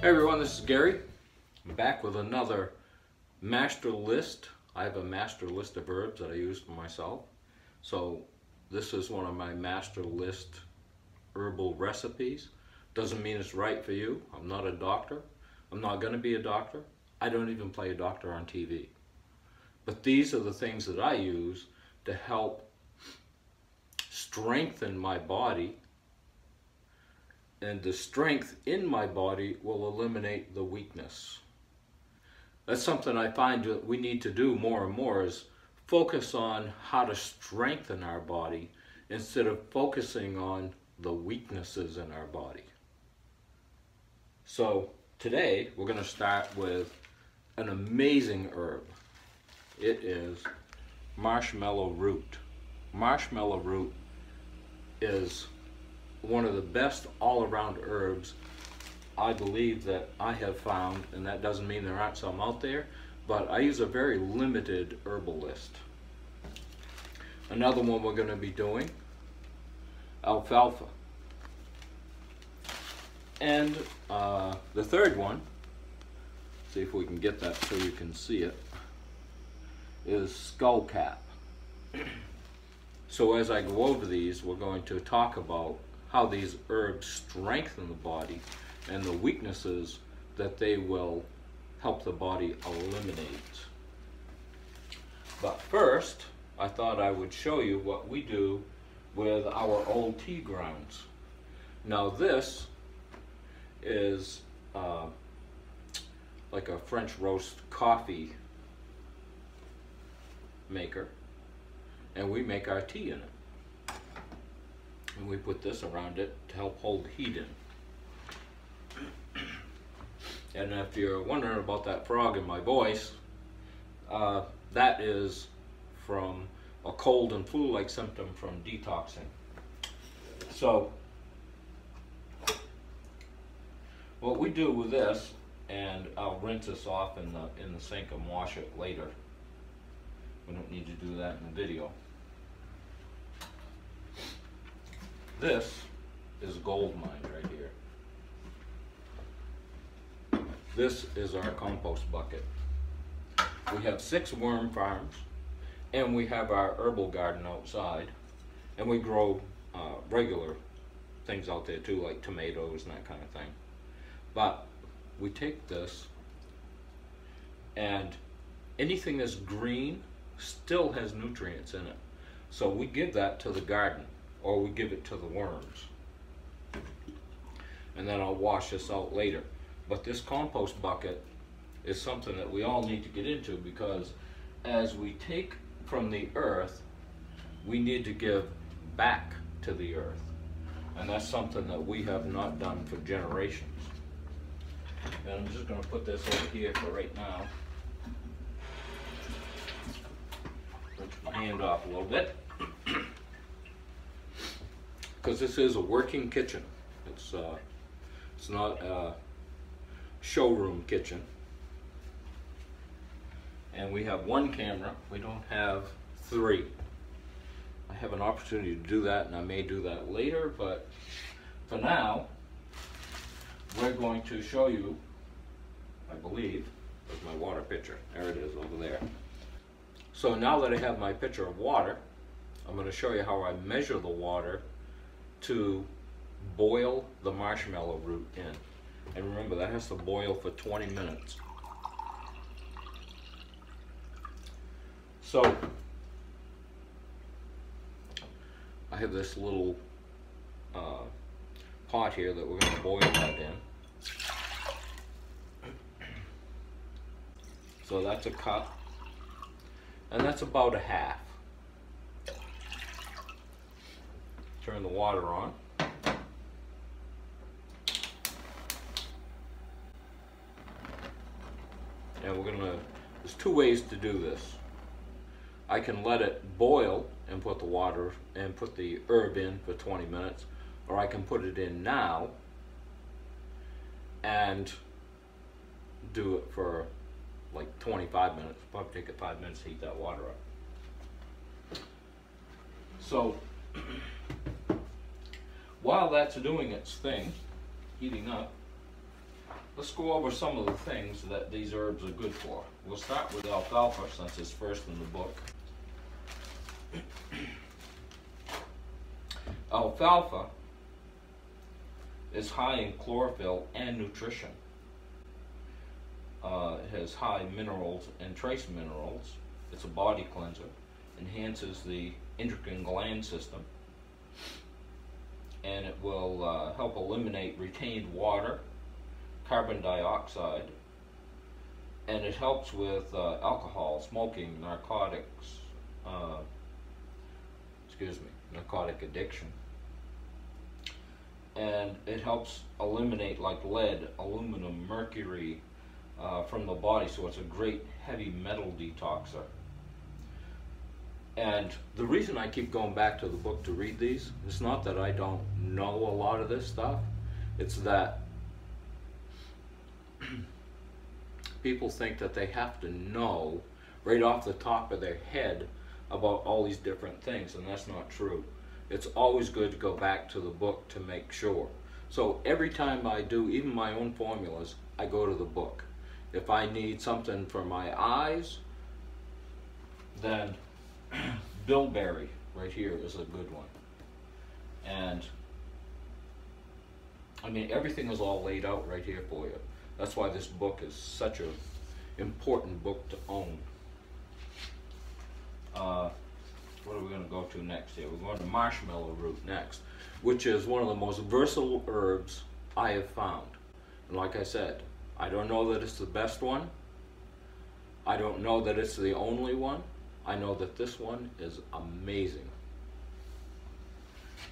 Hey everyone, this is Gary. I'm back with another master list. I have a master list of herbs that I use for myself. So this is one of my master list herbal recipes. Doesn't mean it's right for you. I'm not a doctor. I'm not going to be a doctor. I don't even play a doctor on TV. But these are the things that I use to help strengthen my body and the strength in my body will eliminate the weakness. That's something I find that we need to do more and more is focus on how to strengthen our body instead of focusing on the weaknesses in our body. So today we're going to start with an amazing herb. It is marshmallow root. Marshmallow root is one of the best all-around herbs I believe that I have found, and that doesn't mean there aren't some out there, but I use a very limited herbal list. Another one we're going to be doing, alfalfa. And uh, the third one, see if we can get that so you can see it, is skullcap. so as I go over these, we're going to talk about how these herbs strengthen the body and the weaknesses that they will help the body eliminate. But first, I thought I would show you what we do with our old tea grounds. Now this is uh, like a French roast coffee maker and we make our tea in it and we put this around it to help hold heat in. And if you're wondering about that frog in my voice, uh, that is from a cold and flu-like symptom from detoxing. So, what we do with this, and I'll rinse this off in the in the sink and wash it later. We don't need to do that in the video. This is gold mine right here. This is our compost bucket. We have six worm farms and we have our herbal garden outside and we grow uh, regular things out there too like tomatoes and that kind of thing. But we take this and anything that's green still has nutrients in it. So we give that to the garden or we give it to the worms. And then I'll wash this out later. But this compost bucket is something that we all need to get into because as we take from the earth, we need to give back to the earth. And that's something that we have not done for generations. And I'm just going to put this over here for right now. Put my hand off a little bit because this is a working kitchen. It's uh, it's not a showroom kitchen. And we have one camera. We don't have three. I have an opportunity to do that, and I may do that later. But for now, we're going to show you. I believe there's my water pitcher. There it is over there. So now that I have my pitcher of water, I'm going to show you how I measure the water to boil the marshmallow root in. And remember, that has to boil for 20 minutes. So, I have this little uh, pot here that we're going to boil that in. So that's a cup, and that's about a half. Turn the water on. And we're gonna, there's two ways to do this. I can let it boil and put the water and put the herb in for 20 minutes, or I can put it in now and do it for like 25 minutes. Probably take it five minutes to heat that water up. So while that's doing its thing, heating up, let's go over some of the things that these herbs are good for. We'll start with alfalfa since it's first in the book. alfalfa is high in chlorophyll and nutrition. Uh, it has high minerals and trace minerals. It's a body cleanser. Enhances the endocrine gland system. And it will uh, help eliminate retained water, carbon dioxide, and it helps with uh, alcohol, smoking, narcotics, uh, excuse me, narcotic addiction and it helps eliminate like lead, aluminum, mercury uh, from the body. So it's a great heavy metal detoxer. And the reason I keep going back to the book to read these is not that I don't know a lot of this stuff. It's that people think that they have to know right off the top of their head about all these different things, and that's not true it's always good to go back to the book to make sure. So every time I do even my own formulas, I go to the book. If I need something for my eyes, then bilberry right here is a good one. And I mean, everything is all laid out right here for you. That's why this book is such an important book to own. Uh, what are we going to go to next here? We're going to marshmallow root next, which is one of the most versatile herbs I have found. And like I said, I don't know that it's the best one. I don't know that it's the only one. I know that this one is amazing.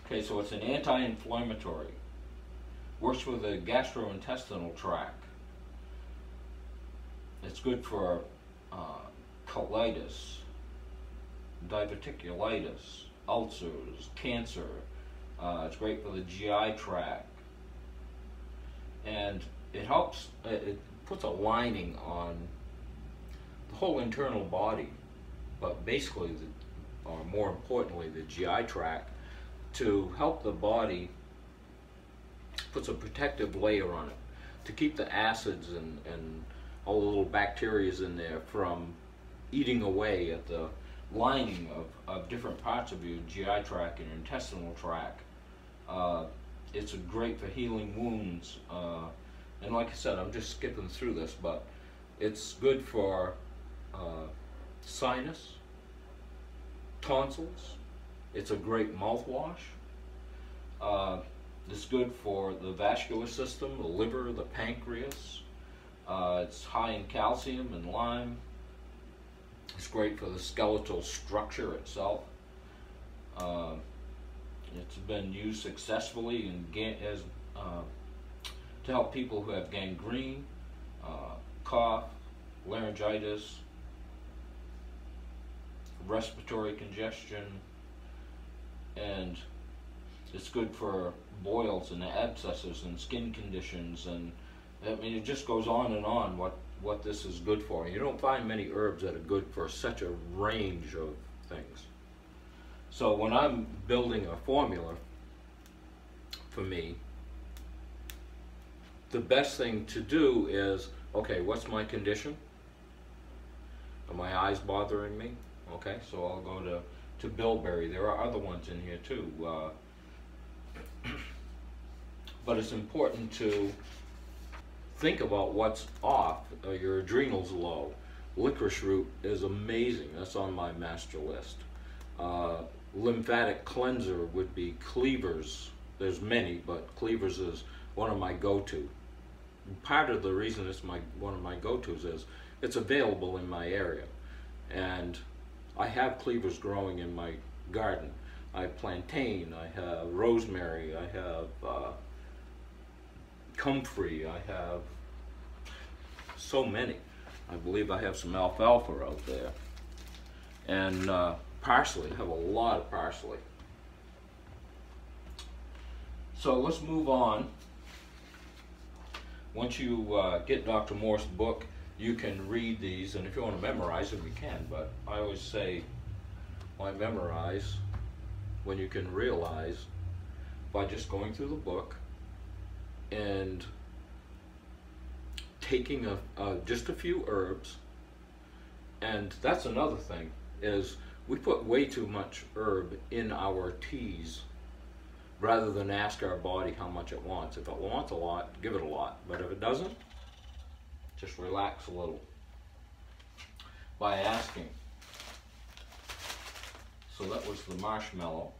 Okay, so it's an anti-inflammatory. Works with the gastrointestinal tract. It's good for uh, colitis, diverticulitis, ulcers, cancer. Uh, it's great for the GI tract. And it helps, it puts a lining on the whole internal body, but basically, the, or more importantly, the GI tract, to help the body, puts a protective layer on it to keep the acids and, and all the little bacteria in there from eating away at the lining of, of different parts of your GI tract and intestinal tract. Uh, it's great for healing wounds. Uh, and like I said, I'm just skipping through this, but it's good for uh, sinus, tonsils. It's a great mouthwash. Uh, it's good for the vascular system, the liver, the pancreas. Uh, it's high in calcium and lime. It's great for the skeletal structure itself. Uh, it's been used successfully in as uh, to help people who have gangrene, uh, cough, laryngitis, respiratory congestion, and it's good for boils and abscesses and skin conditions and I mean it just goes on and on what what this is good for. You don't find many herbs that are good for such a range of things. So when I'm building a formula for me, the best thing to do is, okay, what's my condition? Are my eyes bothering me? Okay, so I'll go to, to bilberry. There are other ones in here too. Uh, but it's important to think about what's off. Uh, your adrenals low. Licorice root is amazing. That's on my master list. Uh, lymphatic cleanser would be cleavers. There's many, but cleavers is one of my go-to. Part of the reason it's my one of my go-tos is it's available in my area, and I have cleavers growing in my garden. I have plantain, I have rosemary, I have uh, comfrey. I have so many. I believe I have some alfalfa out there. And uh, parsley, I have a lot of parsley. So let's move on. Once you uh, get Dr. Morse's book, you can read these, and if you want to memorize them, you can, but I always say, why memorize when you can realize by just going through the book and taking a, just a few herbs, and that's another thing is we put way too much herb in our teas rather than ask our body how much it wants. If it wants a lot, give it a lot. But if it doesn't, just relax a little by asking. So that was the marshmallow.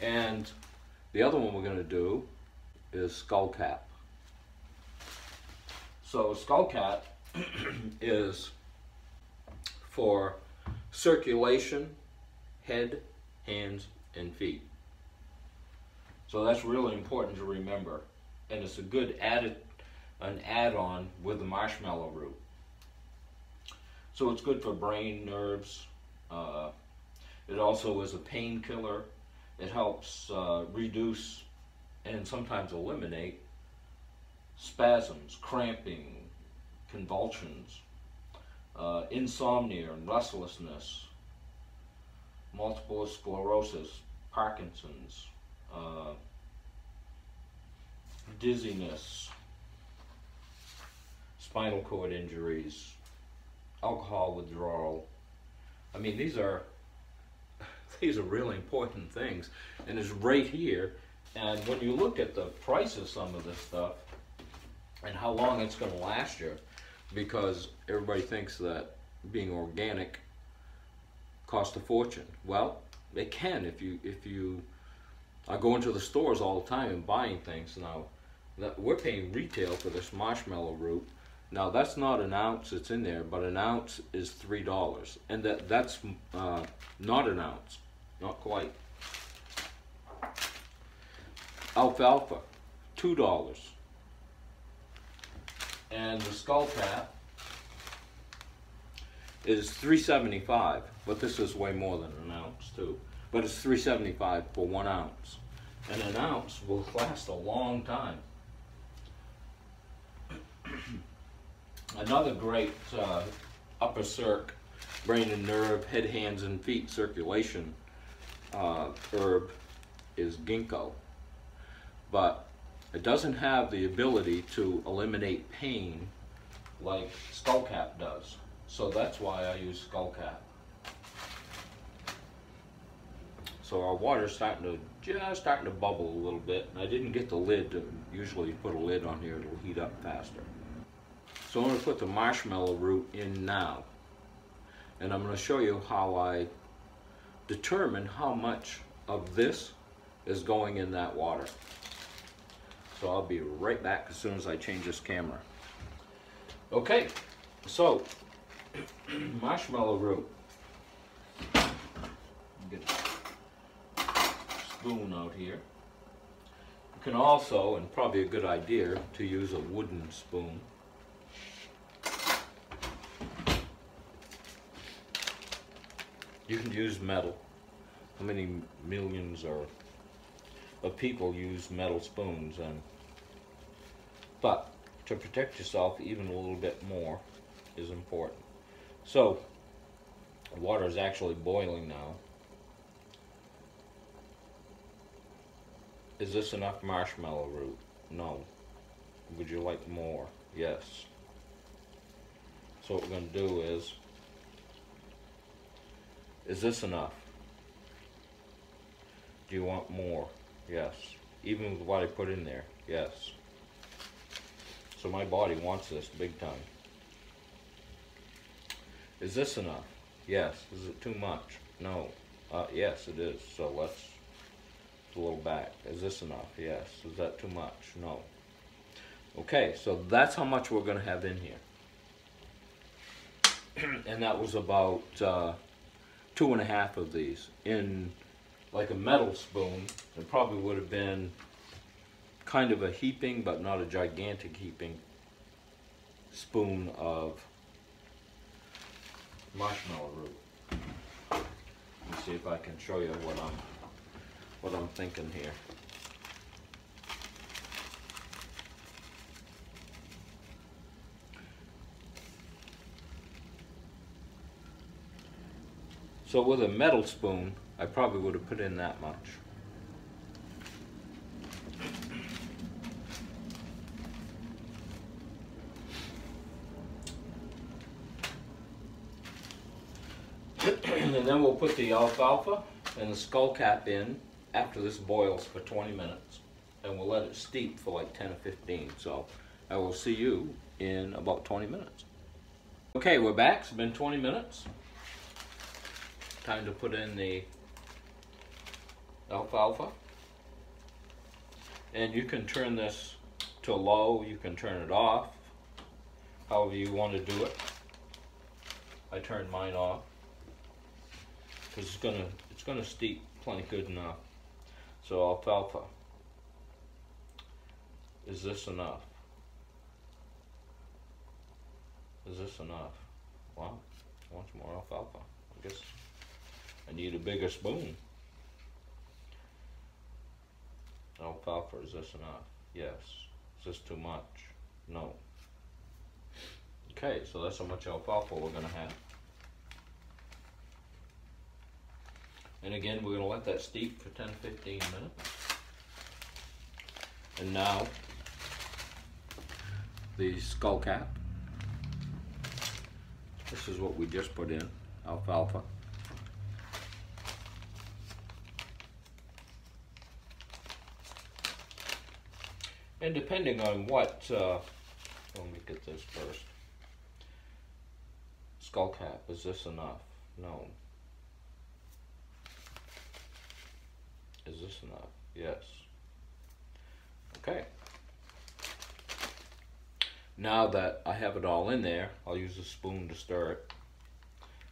And the other one we're going to do is skullcap. So skullcap is for circulation, head, hands, and feet. So that's really important to remember. And it's a good added an add-on with the marshmallow root. So it's good for brain, nerves. Uh, it also is a painkiller. It helps uh, reduce and sometimes eliminate spasms, cramping, convulsions, uh, insomnia and restlessness, multiple sclerosis, Parkinson's, uh, dizziness, spinal cord injuries, alcohol withdrawal. I mean, these are these are really important things, and it's right here. And when you look at the price of some of this stuff and how long it's going to last you, because everybody thinks that being organic costs a fortune. Well, it can if you if you I go into the stores all the time and buying things now. That we're paying retail for this marshmallow root. Now that's not an ounce that's in there, but an ounce is three dollars, and that that's uh, not an ounce, not quite. Alfalfa, two dollars, and the skull cap is three seventy five, but this is way more than an ounce too but it's 375 for one ounce. And an ounce will last a long time. Another great uh, upper circ, brain and nerve, head, hands, and feet circulation uh, herb is ginkgo. But it doesn't have the ability to eliminate pain like skullcap does. So that's why I use skullcap. So our water's starting to, just starting to bubble a little bit. And I didn't get the lid to usually you put a lid on here, it'll heat up faster. So I'm gonna put the marshmallow root in now. And I'm gonna show you how I determine how much of this is going in that water. So I'll be right back as soon as I change this camera. Okay, so marshmallow root. Get a spoon out here. You can also, and probably a good idea, to use a wooden spoon. You can use metal. How many millions are of people use metal spoons and but to protect yourself even a little bit more is important. So water is actually boiling now. Is this enough marshmallow root? No. Would you like more? Yes. So what we're going to do is, is this enough? Do you want more? Yes. Even with what I put in there? Yes. So my body wants this big time. Is this enough? Yes. Is it too much? No. Uh, yes, it is. So let's a little back. Is this enough? Yes. Is that too much? No. Okay, so that's how much we're going to have in here. and that was about uh, two and a half of these. In like a metal spoon, it probably would have been kind of a heaping, but not a gigantic heaping spoon of marshmallow root. Let me see if I can show you what I'm what I'm thinking here. So with a metal spoon, I probably would have put in that much. and then we'll put the alfalfa and the skullcap in after this boils for 20 minutes. And we'll let it steep for like 10 or 15. So I will see you in about 20 minutes. Okay, we're back. It's been 20 minutes. Time to put in the alfalfa. And you can turn this to low, you can turn it off, however you want to do it. I turned mine off because it's gonna it's gonna steep plenty good enough. So alfalfa. Is this enough? Is this enough? Wow, wants more alfalfa. I guess I need a bigger spoon. Alfalfa, is this enough? Yes. Is this too much? No. Okay, so that's how much alfalfa we're gonna have. And again, we're gonna let that steep for 10, 15 minutes. And now, the skull cap. This is what we just put in, alfalfa. And depending on what, uh, let me get this first. Skull cap, is this enough? No. Is this enough? Yes. Okay. Now that I have it all in there, I'll use a spoon to stir it.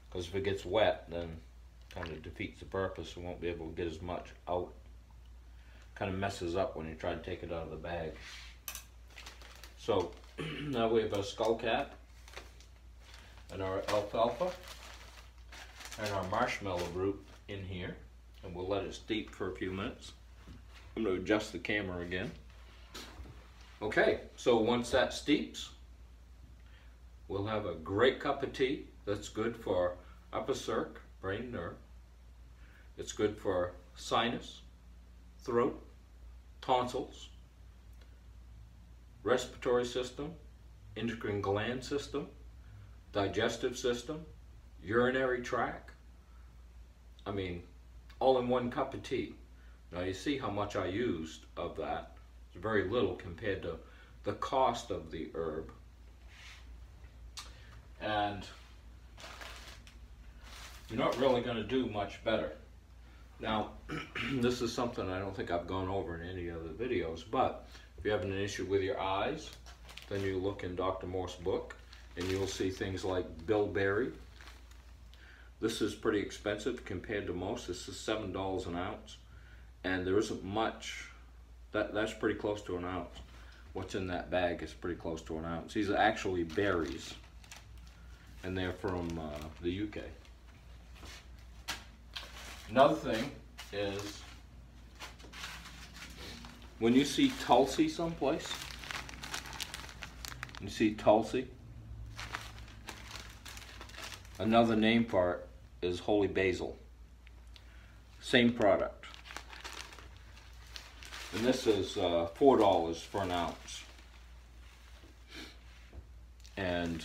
Because if it gets wet, then kind of defeats the purpose. We won't be able to get as much out kind of messes up when you try to take it out of the bag. So now we have our skull cap and our alfalfa and our marshmallow root in here and we'll let it steep for a few minutes. I'm going to adjust the camera again. Okay, so once that steeps, we'll have a great cup of tea that's good for upper circ, brain nerve. It's good for sinus, throat, tonsils, respiratory system, endocrine gland system, digestive system, urinary tract. I mean, all in one cup of tea. Now you see how much I used of that. It's very little compared to the cost of the herb. And you're not really going to do much better. Now, this is something I don't think I've gone over in any other videos, but if you're having an issue with your eyes, then you look in Dr. Morse's book and you'll see things like bilberry. This is pretty expensive compared to most. This is $7 an ounce and there isn't much. That, that's pretty close to an ounce. What's in that bag is pretty close to an ounce. These are actually berries and they're from uh, the UK. Another thing is when you see Tulsi someplace, you see Tulsi, another name for it is holy basil. Same product. And this is uh, $4 for an ounce. And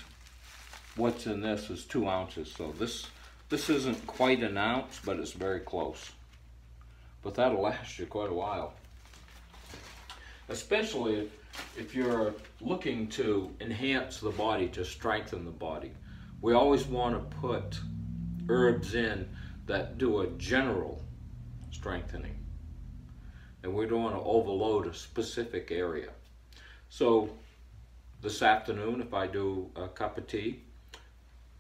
what's in this is two ounces. So this this isn't quite an ounce, but it's very close. But that'll last you quite a while. Especially if, you're looking to enhance the body, to strengthen the body. We always want to put herbs in that do a general strengthening. And we don't want to overload a specific area. So this afternoon, if I do a cup of tea,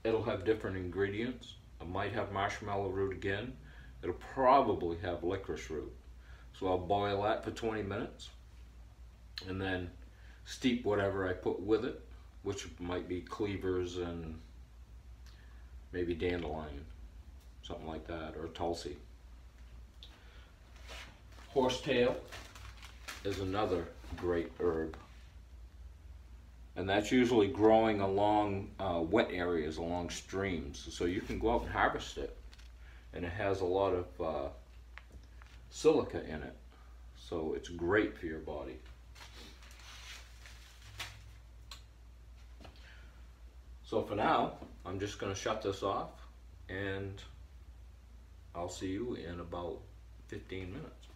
it'll have different ingredients. I might have marshmallow root again. It'll probably have licorice root. So I'll boil that for 20 minutes and then steep whatever I put with it, which might be cleavers and maybe dandelion, something like that, or tulsi. Horsetail is another great herb and that's usually growing along uh, wet areas, along streams. So you can go out and harvest it, and it has a lot of uh, silica in it, so it's great for your body. So for now, I'm just going to shut this off and I'll see you in about 15 minutes.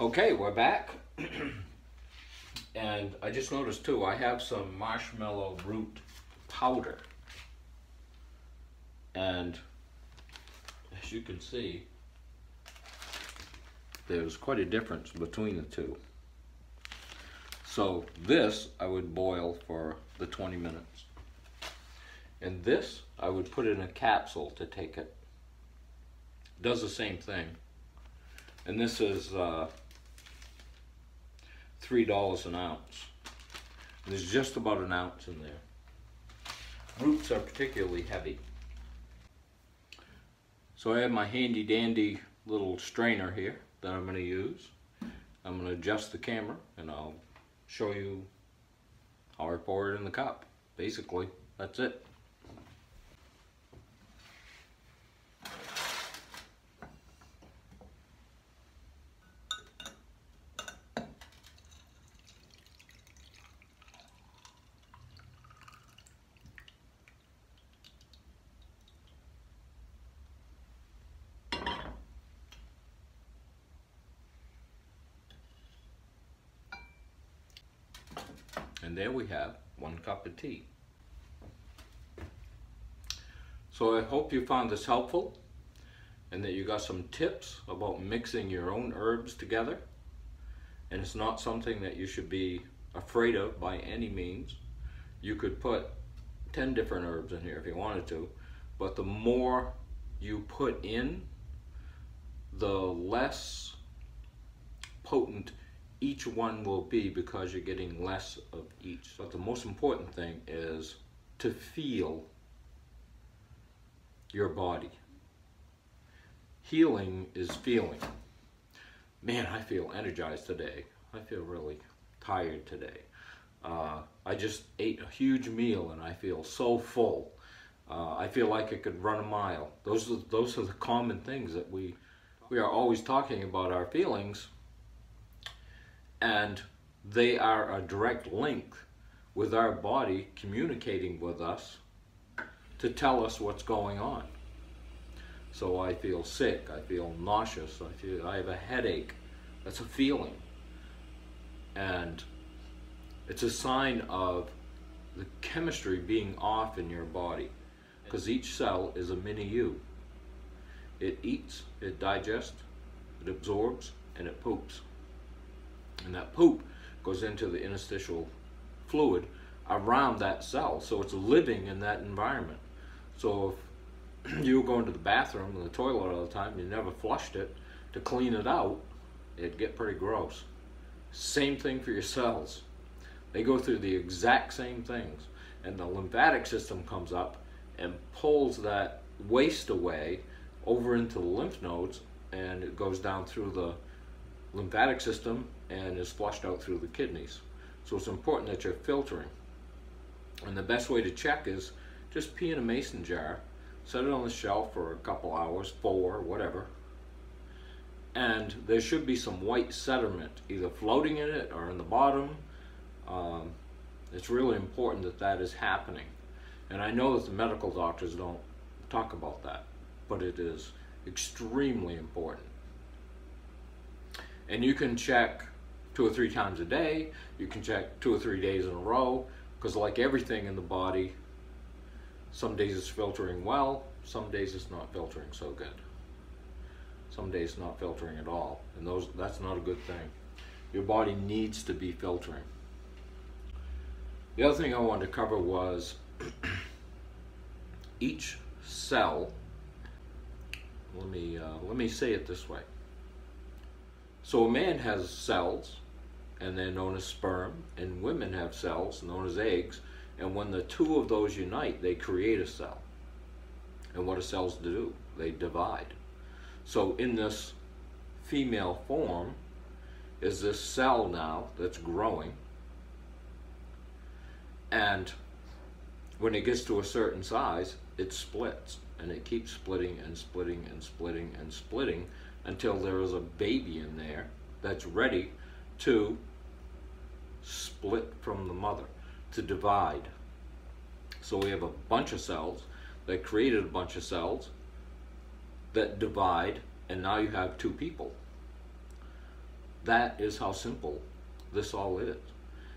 Okay, we're back. and I just noticed too, I have some marshmallow root powder. And as you can see, there's quite a difference between the two. So this I would boil for the 20 minutes. And this I would put in a capsule to take it. Does the same thing. And this is uh, $3 an ounce. There's just about an ounce in there. Roots are particularly heavy. So I have my handy dandy little strainer here that I'm going to use. I'm going to adjust the camera and I'll show you how I pour it in the cup. Basically, that's it. We have one cup of tea. So I hope you found this helpful and that you got some tips about mixing your own herbs together. And it's not something that you should be afraid of by any means. You could put 10 different herbs in here if you wanted to, but the more you put in, the less potent each one will be because you're getting less of each. But the most important thing is to feel your body. Healing is feeling. Man, I feel energized today. I feel really tired today. Uh, I just ate a huge meal and I feel so full. Uh, I feel like I could run a mile. Those are, those are the common things that we, we are always talking about our feelings and they are a direct link with our body communicating with us to tell us what's going on. So I feel sick, I feel nauseous, I feel I have a headache. That's a feeling. And it's a sign of the chemistry being off in your body because each cell is a mini you. It eats, it digests, it absorbs, and it poops. And that poop goes into the interstitial fluid around that cell. So it's living in that environment. So if you were going to the bathroom and the toilet all the time, you never flushed it to clean it out, it'd get pretty gross. Same thing for your cells. They go through the exact same things. And the lymphatic system comes up and pulls that waste away over into the lymph nodes and it goes down through the lymphatic system and is flushed out through the kidneys. So it's important that you're filtering. And the best way to check is just pee in a mason jar, set it on the shelf for a couple hours, four, whatever. And there should be some white sediment either floating in it or in the bottom. Um, it's really important that that is happening. And I know that the medical doctors don't talk about that, but it is extremely important. And you can check two or three times a day. You can check two or three days in a row because like everything in the body, some days it's filtering well, some days it's not filtering so good. Some days it's not filtering at all, and those that's not a good thing. Your body needs to be filtering. The other thing I wanted to cover was each cell. Let me uh, let me say it this way. So a man has cells, and they're known as sperm, and women have cells known as eggs, and when the two of those unite, they create a cell. And what do cells do? They divide. So in this female form is this cell now that's growing, and when it gets to a certain size, it splits, and it keeps splitting and splitting and splitting and splitting until there is a baby in there that's ready to split from the mother, to divide. So we have a bunch of cells that created a bunch of cells that divide, and now you have two people. That is how simple this all is.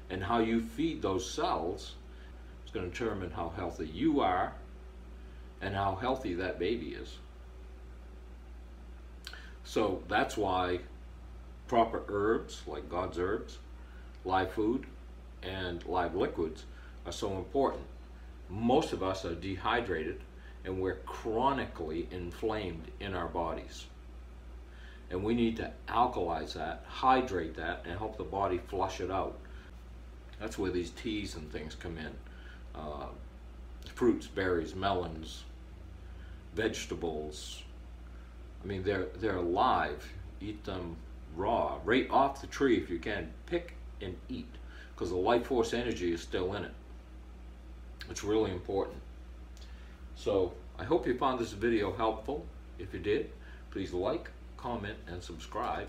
And how you feed those cells is going to determine how healthy you are and how healthy that baby is. So that's why proper herbs, like God's herbs, live food, and live liquids are so important. Most of us are dehydrated and we're chronically inflamed in our bodies. And we need to alkalize that, hydrate that, and help the body flush it out. That's where these teas and things come in. Uh, fruits, berries, melons, vegetables. I mean, they're, they're alive. Eat them raw, right off the tree if you can. Pick and eat because the life force energy is still in it. It's really important. So I hope you found this video helpful. If you did, please like, comment, and subscribe.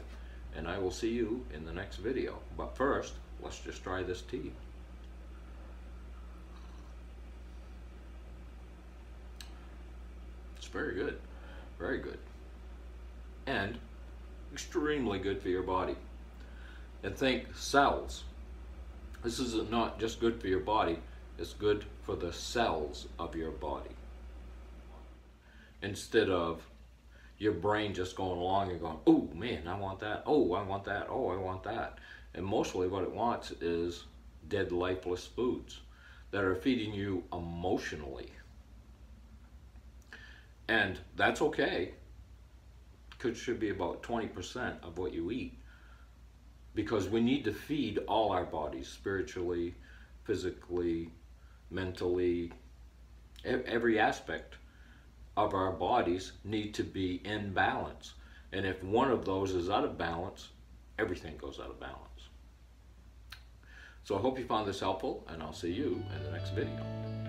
And I will see you in the next video. But first, let's just try this tea. It's very good. Very good. And extremely good for your body. And think cells. This is not just good for your body, it's good for the cells of your body. Instead of your brain just going along and going, oh man, I want that, oh, I want that, oh, I want that. And mostly what it wants is dead, lifeless foods that are feeding you emotionally. And that's okay. Could should be about 20% of what you eat. Because we need to feed all our bodies spiritually, physically, mentally, every aspect of our bodies need to be in balance. And if one of those is out of balance, everything goes out of balance. So I hope you found this helpful, and I'll see you in the next video.